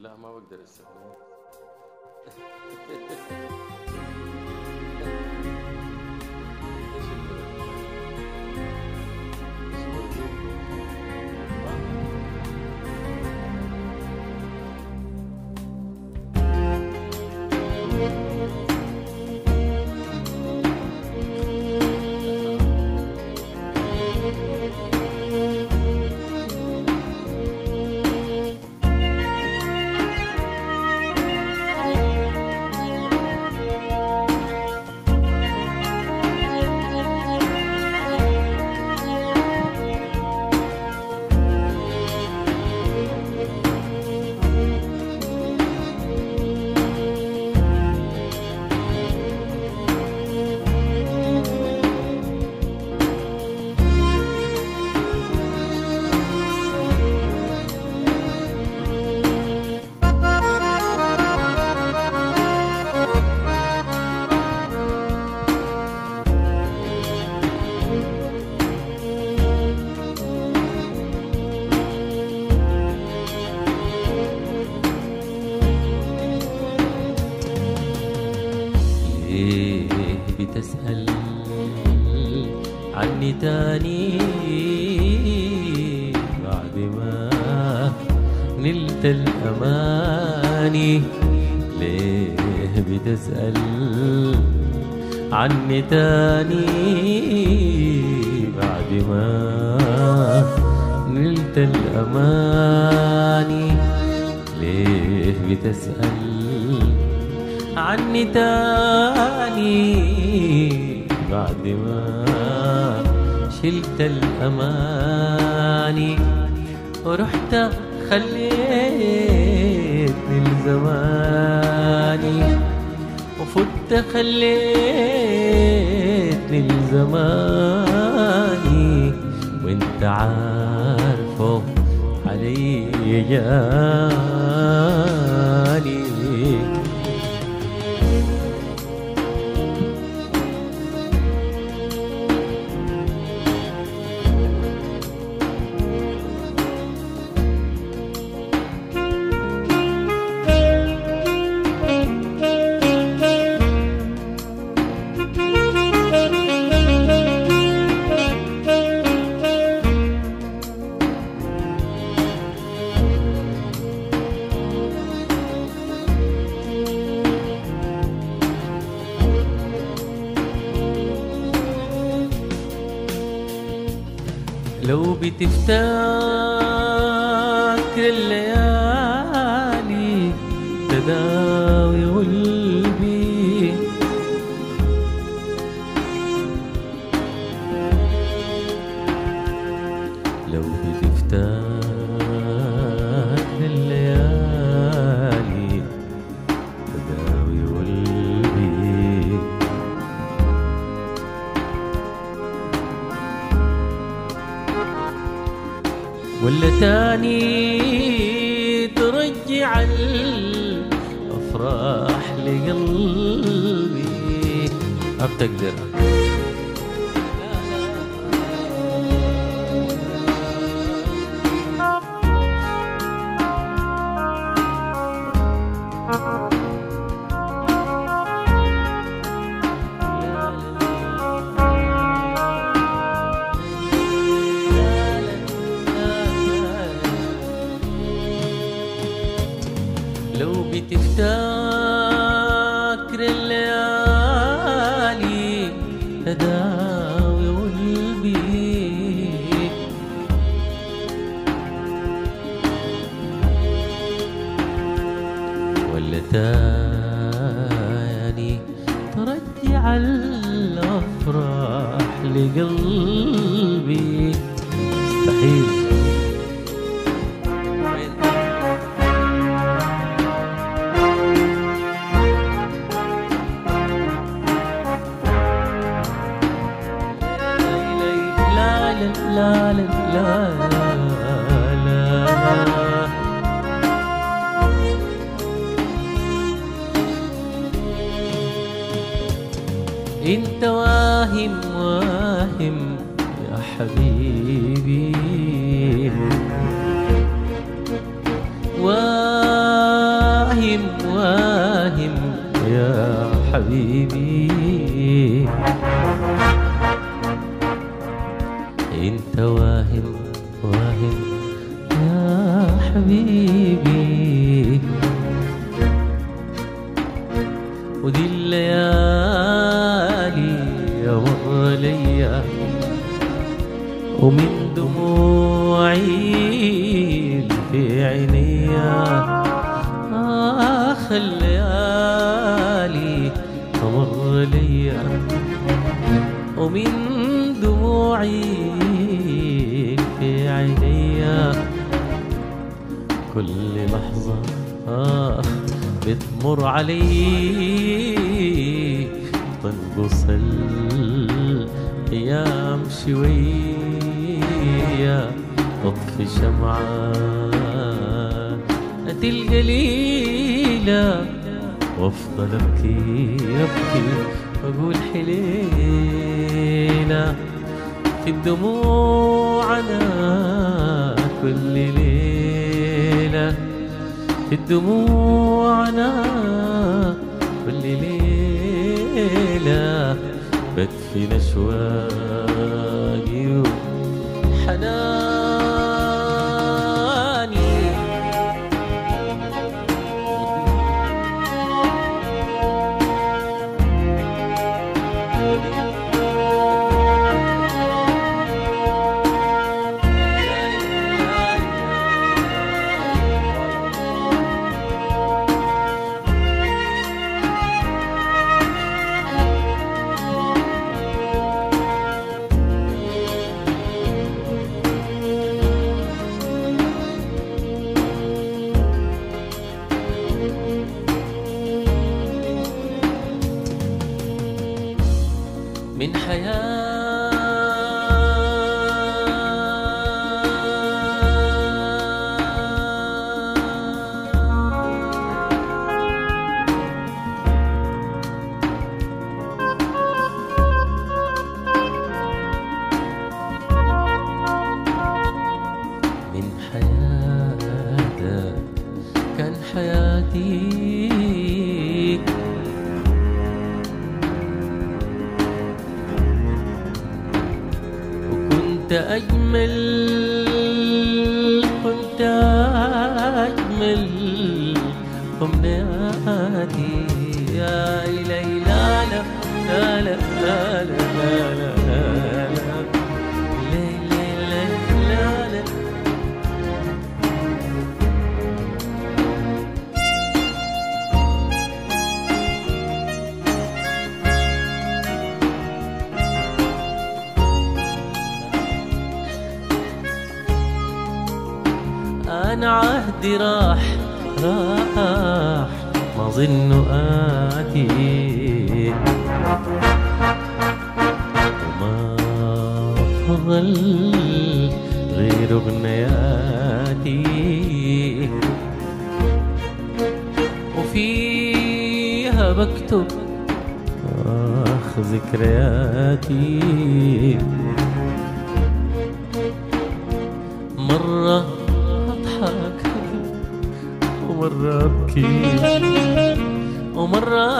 لا ما بقدر أستخدمه. بتسأل عني تاني بعد ما نلت الأماني ليه بتسأل عني تاني بعد ما نلت الأماني ليه بتسأل عني تاني بعد ما شلت الأماني ورحت خليتني لزماني وفت خليتني لزماني وانت عارفه علي جاني لو بتفتكر الليالي تداوي قلبي. لو بتفتكر ترجع الأفراح لقلبي. ما بتقدر انت واهم واهم يا حبيبي. واهم واهم يا حبيبي. انت واهم واهم يا حبيبي. ودي الليالي ليا ومن دموعي في عينيا آخ الليالي تمر ليا. ومن دموعي في عينيا كل لحظة آخ بتمر علي تنقص الأيام شوية أطفي شمعة القليلة وأفضل أبكي أبكي وأقول حلينا في الدموع أنا كل ليلة. في الدموع أنا fin es. من حياتي حملكم نادي. يا ليلى لا لا لا لا لا لا, لا, لا. عهدي راح راح ما ظن آتي. وما فضل غير أغنياتي. وفيها بكتب آخ ذكرياتي. مرة أبكي ومرة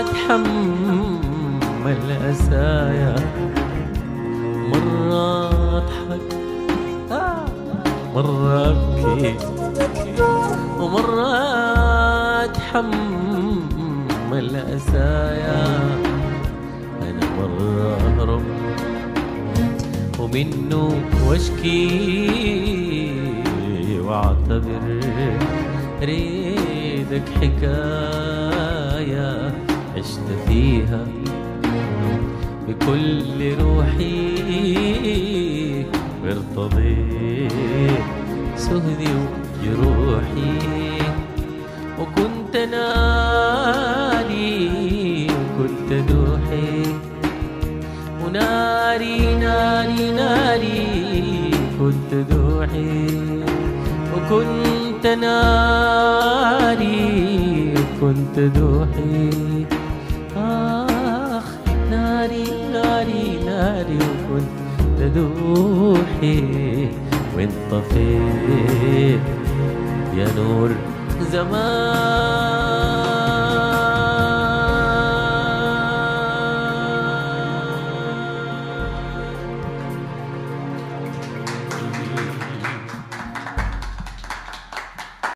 أتحمل أسايا. مرة أضحك مرة أبكي ومرة أتحمل أسايا. أنا مرة أهرب ومنه واشكي وأعتبر ريدك حكاية عشت فيها بكل روحي وارتضيت سهدي وجروحي وكنت ناري وكنت دوحي وناري ناري ناري كنت دوحي وكنت ناري كنت دوحي. آخ ناري ناري ناري وكنت دوحي وانطفيت يا نور زمان.